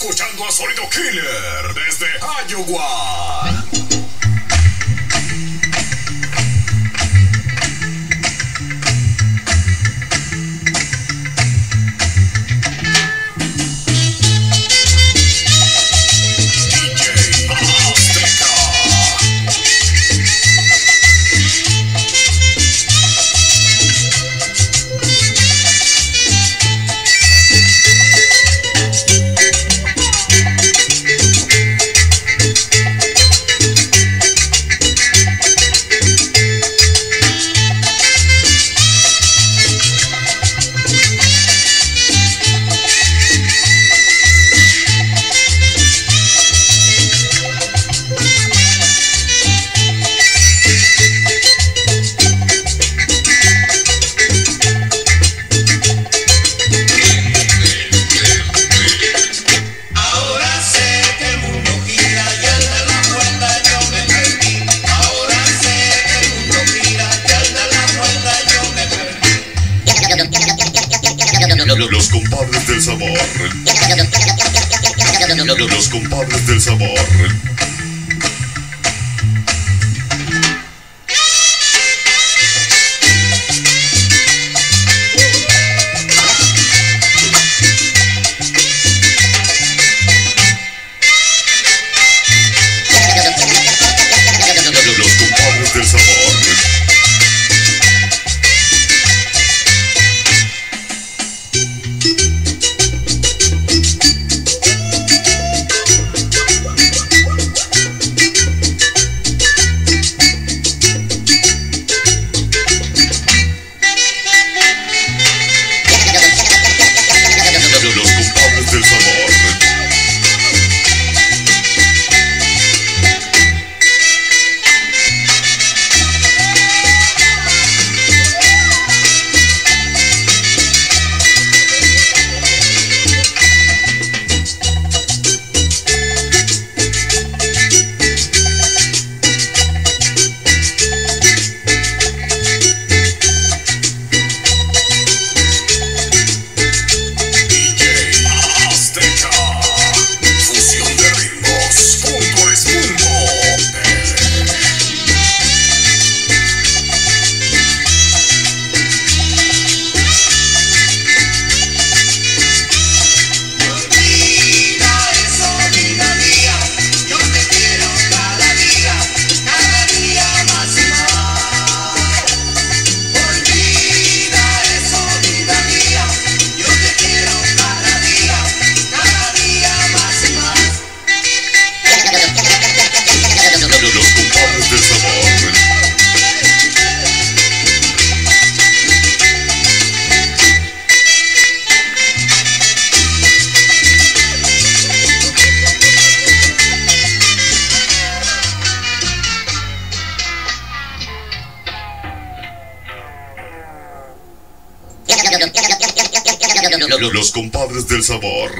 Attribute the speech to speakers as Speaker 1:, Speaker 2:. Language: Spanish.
Speaker 1: escuchando a Sonido Killer desde Iowa. Los compadres del sabor. Los compadres del sabor. Los compadres del sabor,